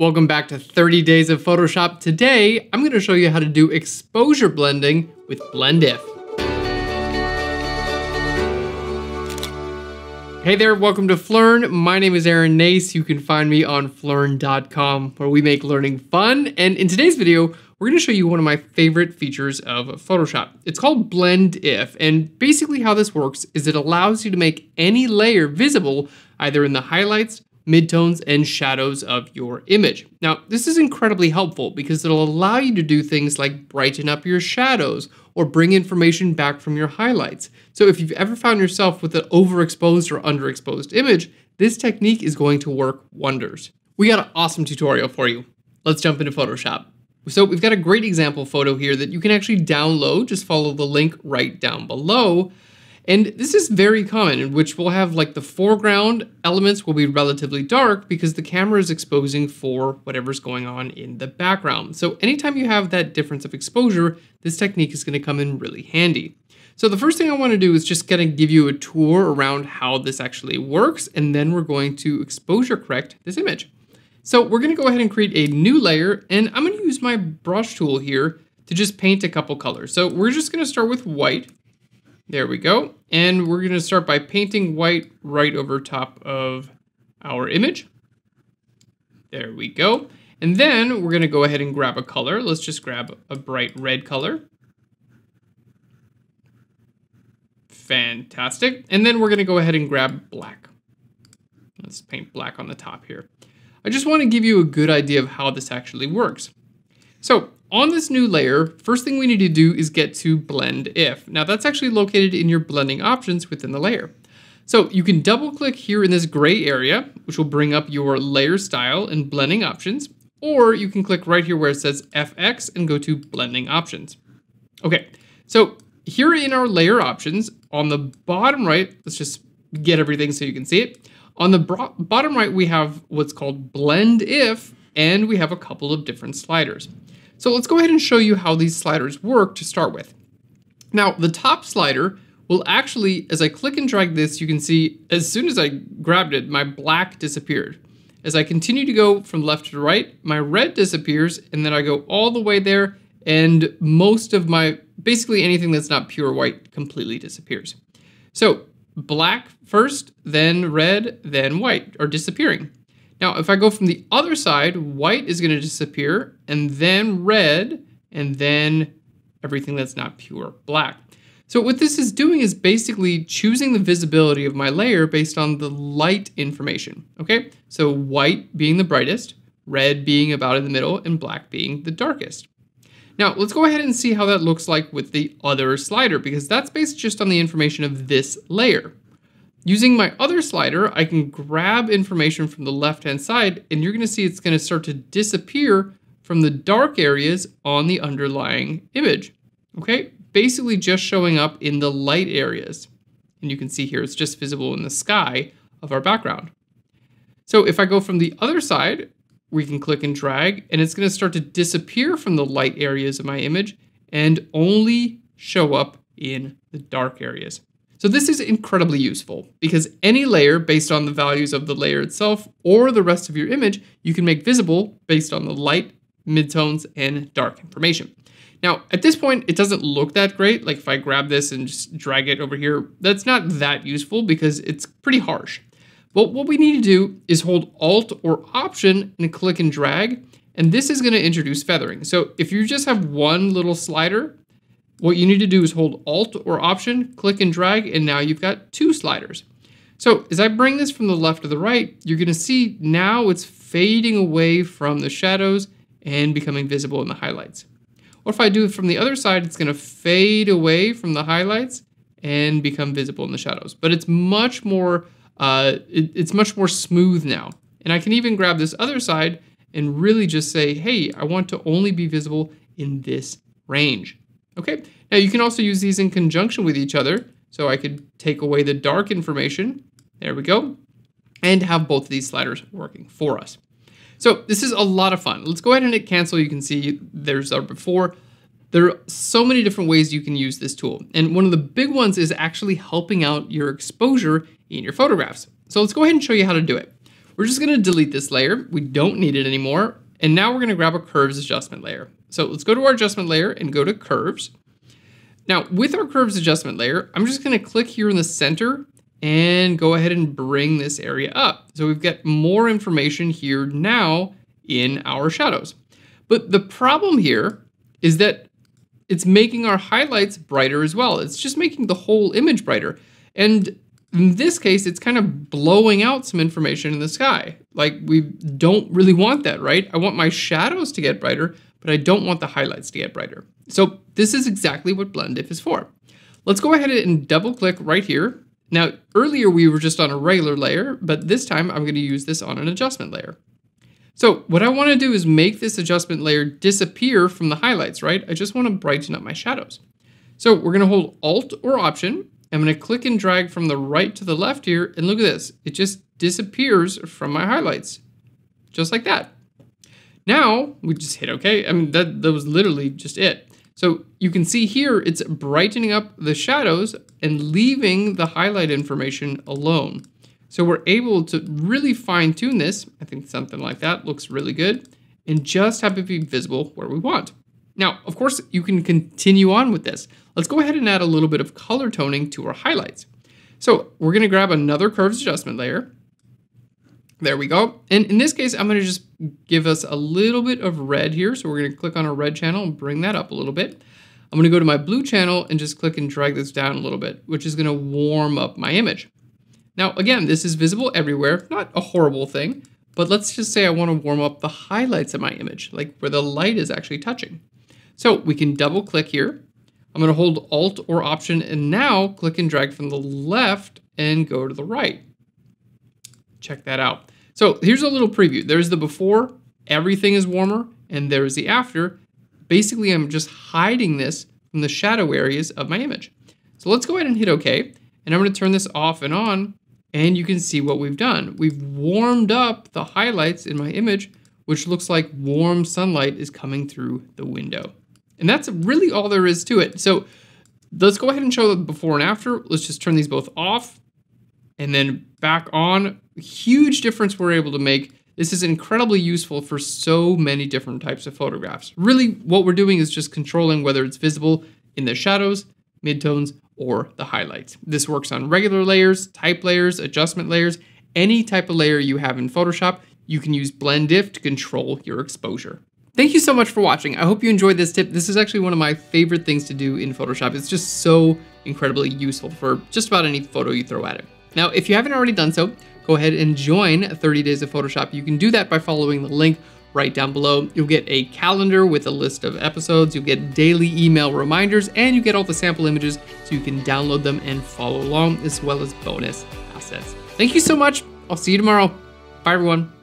Welcome back to 30 Days of Photoshop. Today, I'm going to show you how to do exposure blending with Blend If. Hey there, welcome to Phlearn. My name is Aaron Nace. You can find me on phlearn.com where we make learning fun. And in today's video, we're going to show you one of my favorite features of Photoshop. It's called Blend If, and basically how this works is it allows you to make any layer visible either in the highlights, midtones, and shadows of your image. Now, this is incredibly helpful because it'll allow you to do things like brighten up your shadows or bring information back from your highlights. So if you've ever found yourself with an overexposed or underexposed image, this technique is going to work wonders. We got an awesome tutorial for you. Let's jump into Photoshop. So we've got a great example photo here that you can actually download. Just follow the link right down below. And this is very common in which we'll have like the foreground elements will be relatively dark because the camera is exposing for whatever's going on in the background. So anytime you have that difference of exposure, this technique is gonna come in really handy. So the first thing I wanna do is just of give you a tour around how this actually works, and then we're going to exposure correct this image. So we're gonna go ahead and create a new layer, and I'm gonna use my brush tool here to just paint a couple colors. So we're just gonna start with white, there we go. And we're gonna start by painting white right over top of our image. There we go. And then we're gonna go ahead and grab a color. Let's just grab a bright red color. Fantastic. And then we're gonna go ahead and grab black. Let's paint black on the top here. I just wanna give you a good idea of how this actually works. So on this new layer, first thing we need to do is get to blend if. Now that's actually located in your blending options within the layer. So you can double click here in this gray area, which will bring up your layer style and blending options, or you can click right here where it says FX and go to blending options. Okay, so here in our layer options, on the bottom right, let's just get everything so you can see it. On the bottom right, we have what's called blend if, and we have a couple of different sliders. So let's go ahead and show you how these sliders work to start with. Now, the top slider will actually, as I click and drag this, you can see as soon as I grabbed it, my black disappeared. As I continue to go from left to right, my red disappears, and then I go all the way there, and most of my, basically anything that's not pure white completely disappears. So black first, then red, then white are disappearing. Now, if I go from the other side, white is going to disappear, and then red, and then everything that's not pure black. So what this is doing is basically choosing the visibility of my layer based on the light information, okay? So white being the brightest, red being about in the middle, and black being the darkest. Now, let's go ahead and see how that looks like with the other slider, because that's based just on the information of this layer. Using my other slider, I can grab information from the left-hand side, and you're gonna see it's gonna start to disappear from the dark areas on the underlying image, okay? Basically just showing up in the light areas. And you can see here, it's just visible in the sky of our background. So if I go from the other side, we can click and drag, and it's gonna start to disappear from the light areas of my image and only show up in the dark areas. So this is incredibly useful because any layer based on the values of the layer itself or the rest of your image, you can make visible based on the light, midtones, and dark information. Now, at this point, it doesn't look that great. Like if I grab this and just drag it over here, that's not that useful because it's pretty harsh. But what we need to do is hold Alt or Option and click and drag, and this is gonna introduce feathering. So if you just have one little slider, what you need to do is hold Alt or Option, click and drag, and now you've got two sliders. So as I bring this from the left to the right, you're gonna see now it's fading away from the shadows and becoming visible in the highlights. Or if I do it from the other side, it's gonna fade away from the highlights and become visible in the shadows. But it's much more, uh, it, it's much more smooth now. And I can even grab this other side and really just say, hey, I want to only be visible in this range. Okay, now you can also use these in conjunction with each other. So I could take away the dark information, there we go, and have both of these sliders working for us. So this is a lot of fun. Let's go ahead and hit cancel. You can see there's our before. There are so many different ways you can use this tool. And one of the big ones is actually helping out your exposure in your photographs. So let's go ahead and show you how to do it. we're just gonna delete this layer. We don't need it anymore. And now we're gonna grab a curves adjustment layer. So let's go to our adjustment layer and go to curves. Now with our curves adjustment layer, I'm just gonna click here in the center and go ahead and bring this area up. So we've got more information here now in our shadows. But the problem here is that it's making our highlights brighter as well. It's just making the whole image brighter. And in this case, it's kind of blowing out some information in the sky. Like we don't really want that, right? I want my shadows to get brighter, but I don't want the highlights to get brighter. So this is exactly what blend if is for. Let's go ahead and double click right here. Now, earlier we were just on a regular layer, but this time I'm gonna use this on an adjustment layer. So what I wanna do is make this adjustment layer disappear from the highlights, right? I just wanna brighten up my shadows. So we're gonna hold Alt or Option. I'm gonna click and drag from the right to the left here, and look at this. It just disappears from my highlights, just like that. Now, we just hit OK. I mean, that, that was literally just it. So you can see here, it's brightening up the shadows and leaving the highlight information alone. So we're able to really fine tune this. I think something like that looks really good and just have it be visible where we want. Now, of course, you can continue on with this. Let's go ahead and add a little bit of color toning to our highlights. So we're gonna grab another curves adjustment layer. There we go. And in this case, I'm gonna just give us a little bit of red here. So we're gonna click on our red channel and bring that up a little bit. I'm gonna go to my blue channel and just click and drag this down a little bit, which is gonna warm up my image. Now, again, this is visible everywhere, not a horrible thing, but let's just say I wanna warm up the highlights of my image, like where the light is actually touching. So we can double click here. I'm gonna hold Alt or Option and now click and drag from the left and go to the right. Check that out. So here's a little preview. There's the before, everything is warmer, and there's the after. Basically, I'm just hiding this from the shadow areas of my image. So let's go ahead and hit OK, and I'm gonna turn this off and on and you can see what we've done. We've warmed up the highlights in my image, which looks like warm sunlight is coming through the window. And that's really all there is to it. So let's go ahead and show the before and after. Let's just turn these both off and then back on. Huge difference we're able to make. This is incredibly useful for so many different types of photographs. Really, what we're doing is just controlling whether it's visible in the shadows, midtones, or the highlights. This works on regular layers, type layers, adjustment layers, any type of layer you have in Photoshop, you can use Blend If to control your exposure. Thank you so much for watching. I hope you enjoyed this tip. This is actually one of my favorite things to do in Photoshop. It's just so incredibly useful for just about any photo you throw at it. Now, if you haven't already done so, go ahead and join 30 Days of Photoshop. You can do that by following the link right down below. You'll get a calendar with a list of episodes, you'll get daily email reminders, and you get all the sample images so you can download them and follow along, as well as bonus assets. Thank you so much. I'll see you tomorrow. Bye, everyone.